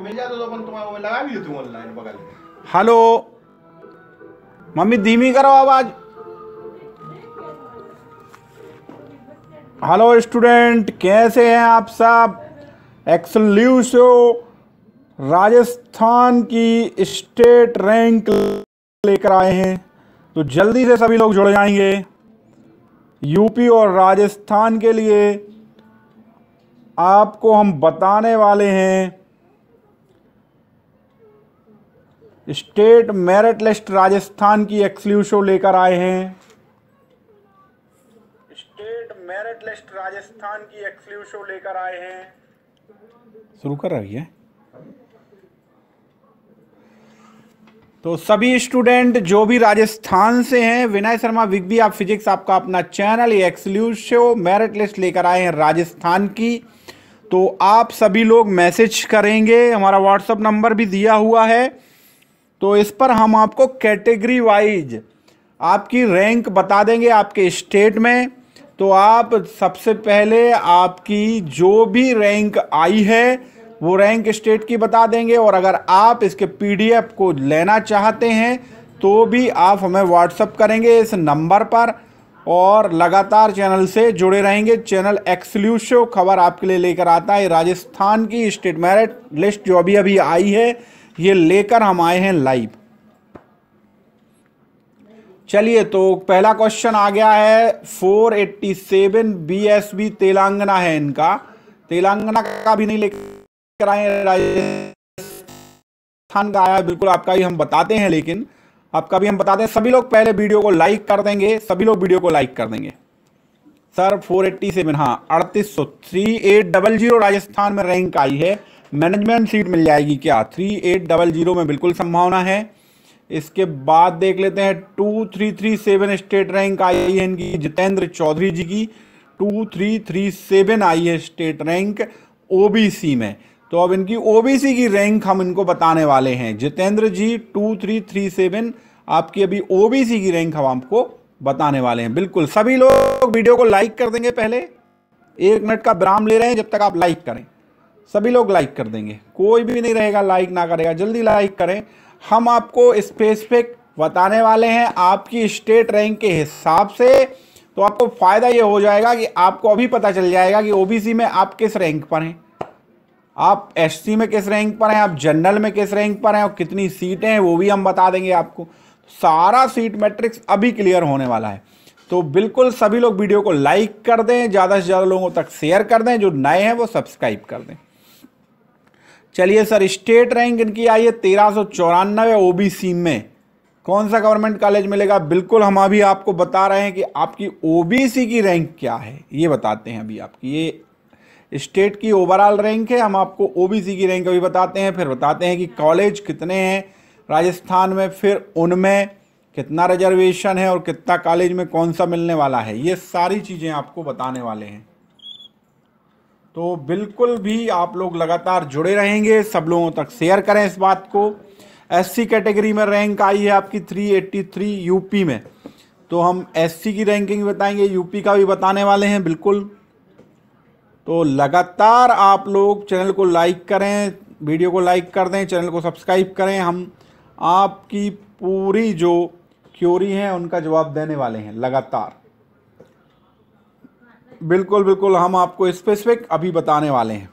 तो hello? Mummy, धीमी करो आवाज़। हेलो, स्टूडेंट, कैसे हैं आप सब? एक्सल्यूशो राजस्थान की स्टेट रैंक लेकर आए हैं। तो जल्दी से सभी लोग जुड़ जाएँगे। यूपी और राजस्थान के लिए आपको हम बताने वाले हैं स्टेट मेरिट लिस्ट राजस्थान की एक्सक्लूसिव शो लेकर आए हैं। स्टेट मेरिट लिस्ट राजस्थान की एक्सक्लूसिव शो लेकर आए हैं। शुरू कर रही है। तो सभी स्टूडेंट जो भी राजस्थान से हैं विनय शर्मा विग आप फिजिक्स आपका अपना चैनल एक्सक्लूसिव मेरिट लिस्ट लेकर आए हैं राजस्थान की। तो आप सभी लोग मैसेज करेंगे। हमारा व्हाट्सअप नंबर भी दिया हुआ है। तो इस पर हम आपको कैटेगरी वाइज आपकी रैंक बता देंगे आपके स्टेट में। तो आप सबसे पहले आपकी जो भी रैंक आई है, वो रैंक स्टेट की बता देंगे। और अगर आप इसके पीडीएफ को लेना चाहते हैं तो भी आप हमें व्हाट्सअप करेंगे इस नंबर पर। और लगातार चैनल से जुड़े रहेंगे। चैनल एक्सक्लूसिव खबर आपके लिए लेकर आता है। राजस्थान की स्टेट मेरिट लिस्ट जो अभी अभी आई है ये लेकर हम आए हैं लाइव। चलिए तो पहला क्वेश्चन आ गया है 487 बीएसबी तेलंगाना है इनका। तेलंगाना का भी नहीं लेकर आए राजस्थान का आया बिल्कुल आपका ही हम बताते हैं, लेकिन आपका भी हम बताते हैं। सभी लोग पहले वीडियो को लाइक कर देंगे, सभी लोग वीडियो को लाइक कर देंगे। सर 487 हाँ अड़तीस सौ three eight double zero Rajasthan में रैंक आई है। मैनेजमेंट सीट मिल जाएगी क्या? थ्री एट डबल ज़ीरो में बिल्कुल संभावना है। इसके बाद देख लेते हैं two three three seven state rank आई है इनकी, जितेंद्र चौधरी जी की। टू थ्री थ्री सेवन आई है स्टेट रैंक ओबीसी में। तो अब इनकी ओबीसी की रैंक हम इनको बताने वाले हैं। Jitendra ji two three three seven आपकी अभी ओबीसी की रैंक हम आपको बताने वाले हैं। बिल्कुल, सभी लोग वीडियो को लाइक कर देंगे पहले। एक मिनट का विराम ले रहे हैं, जब तक आप लाइक करें। सभी लोग लाइक कर देंगे। कोई भी नहीं रहेगा लाइक ना करेगा। जल्दी लाइक करें। हम आपको स्पेसिफिक बताने वाले हैं, आपकी स्टेट रैंक के हिसाब से। तो आपको फ़ायदा ये हो जाएगा कि आपको अभी पता चल जाएगा कि ओबीसी में आप किस रैंक पर हैं। आप एससी में किस रैंक पर हैं, आप जनरल में किस रैंक पर हैं और कितनी सीटें हैं, वो भी हम बता देंगे आपको। सारा सीट मैट्रिक्स अभी क्लियर होने वाला है। तो बिल्कुल सभी लोग वीडियो को लाइक कर दें, ज़्यादा से ज़्यादा लोगों तक शेयर कर दें, जो नए हैं वो सब्सक्राइब कर दें। चलिए सर, स्टेट रैंक इनकी आई है तेरह सौ चौरानवे ओबीसी में। कौन सा गवर्नमेंट कॉलेज मिलेगा? बिल्कुल हम अभी आपको बता रहे हैं कि आपकी ओबीसी की रैंक क्या है। ये बताते हैं अभी आपकी। ये स्टेट की ओवरऑल रैंक है, हम आपको ओबीसी की रैंक अभी बताते हैं। फिर बताते हैं कि कॉलेज कितने हैं राजस्थान में, फिर उनमें कितना रिजर्वेशन है और कितना कॉलेज में कौन सा मिलने वाला है। ये सारी चीज़ें आपको बताने वाले हैं। तो बिल्कुल भी आप लोग लगातार जुड़े रहेंगे, सब लोगों तक शेयर करें इस बात को। एससी कैटेगरी में रैंक आई है आपकी 383 यूपी में। तो हम एससी की रैंकिंग बताएँगे यूपी का भी बताने वाले हैं, बिल्कुल। तो लगातार आप लोग चैनल को लाइक करें वीडियो को लाइक कर दें चैनल को सब्सक्राइब करें। हम आपकी पूरी जो क्योरी हैं, उनका जवाब देने वाले हैं, लगातार। बिल्कुल बिल्कुल हम आपको स्पेसिफिक अभी बताने वाले हैं।